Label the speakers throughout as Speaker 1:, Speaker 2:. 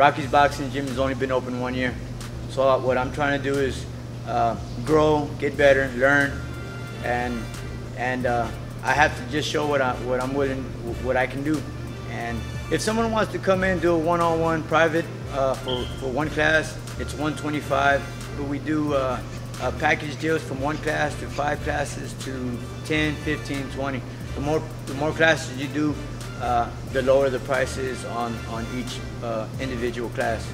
Speaker 1: Rocky's Boxing Gym has only been open one year. So what I'm trying to do is uh, grow, get better, learn, and and uh, I have to just show what I what I'm willing, what I can do. And if someone wants to come in do a one-on-one private uh, for for one class, it's 125. But we do uh, uh, package deals from one class to five classes to 10, 15, 20. The more the more classes you do, uh, the lower the prices on, on each uh, individual class.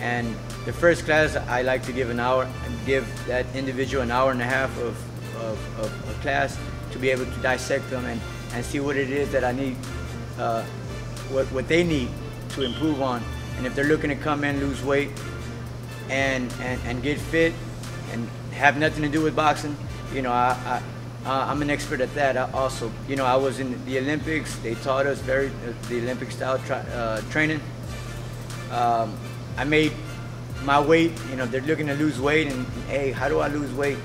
Speaker 1: And the first class, I like to give an hour, and give that individual an hour and a half of, of, of, of class to be able to dissect them and, and see what it is that I need, uh, what, what they need to improve on. And if they're looking to come in, lose weight, and, and, and get fit, and have nothing to do with boxing, you know, I uh, I'm an expert at that uh, also. You know, I was in the Olympics. They taught us very uh, the Olympic style uh, training. Um, I made my weight. You know, they're looking to lose weight, and, hey, how do I lose weight?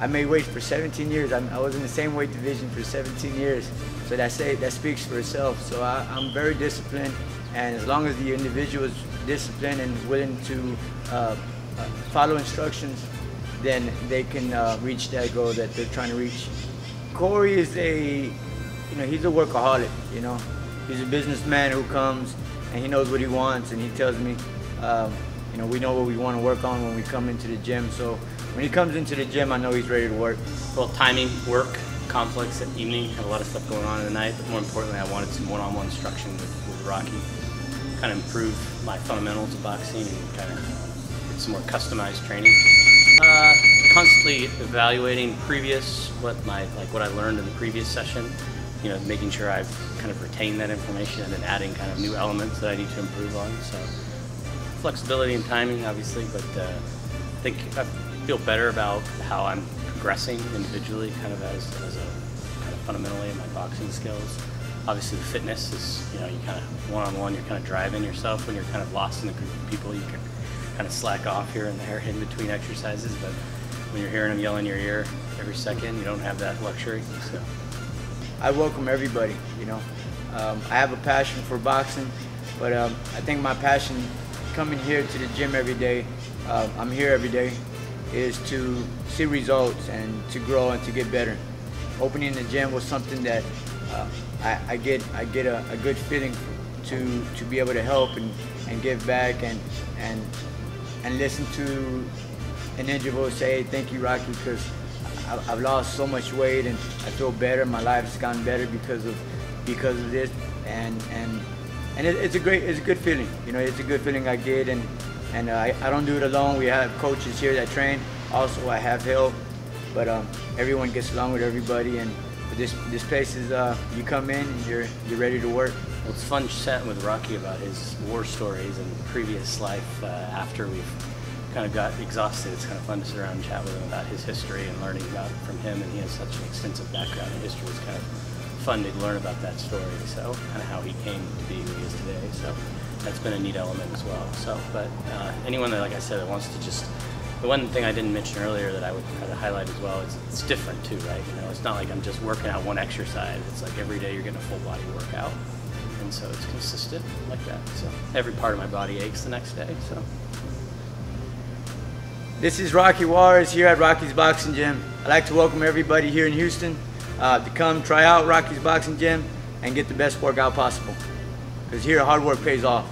Speaker 1: I made weight for 17 years. I'm, i was in the same weight division for 17 years. So that say that speaks for itself. So I, am very disciplined, and as long as the individual is disciplined and willing to uh, uh, follow instructions, then they can uh, reach that goal that they're trying to reach. Corey is a, you know, he's a workaholic. You know, he's a businessman who comes and he knows what he wants, and he tells me, um, you know, we know what we want to work on when we come into the gym. So when he comes into the gym, I know he's ready to work.
Speaker 2: Well, timing, work, conflicts at evening, had a lot of stuff going on in the night, but more importantly, I wanted some one-on-one instruction with, with Rocky, kind of improve my fundamentals of boxing and kind of some more customized training. Uh, constantly evaluating previous, what my like what I learned in the previous session. You know, making sure I've kind of retained that information and then adding kind of new elements that I need to improve on. So flexibility and timing, obviously, but uh, I think I feel better about how I'm progressing individually, kind of as, as a kind of fundamentally in my boxing skills. Obviously, the fitness is, you know, you kind of one on one, you're kind of driving yourself when you're kind of lost in a group of people. You can kind of slack off here and there in between exercises, but when you're hearing them yell in your ear every second, you don't have that luxury. So.
Speaker 1: I welcome everybody, you know. Um, I have a passion for boxing, but um, I think my passion coming here to the gym every day, uh, I'm here every day, is to see results and to grow and to get better. Opening the gym was something that uh, I, I, get I get a, a, good feeling to to be able to help and, and give back and and and listen to an individual say, thank you, Rocky, because I've lost so much weight and I feel better. My life's gotten better because of because of this, and and and it, it's a great, it's a good feeling. You know, it's a good feeling I get, and and uh, I, I don't do it alone. We have coaches here that train. Also, I have help, but um, everyone gets along with everybody, and this this place is uh, you come in and you're you're ready to work.
Speaker 2: Well, it's fun chatting with Rocky about his war stories and previous life uh, after we've kind of got exhausted. It's kind of fun to sit around and chat with him about his history and learning about it from him. And he has such an extensive background in history. It's kind of fun to learn about that story. So kind of how he came to be who he is today. So that's been a neat element as well. So, but uh, anyone that, like I said, that wants to just the one thing I didn't mention earlier that I would kind of highlight as well is it's different too, right? You know, it's not like I'm just working out one exercise. It's like every day you're getting a full body workout and so it's consistent like that. So every part of my body aches the next day. So.
Speaker 1: This is Rocky Juarez here at Rocky's Boxing Gym. I'd like to welcome everybody here in Houston uh, to come try out Rocky's Boxing Gym and get the best workout possible. Because here hard work pays off.